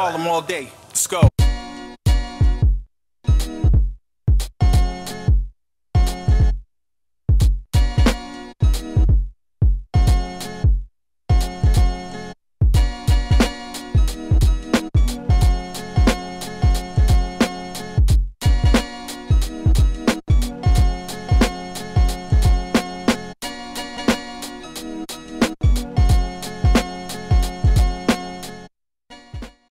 Harlem all day. Let's go.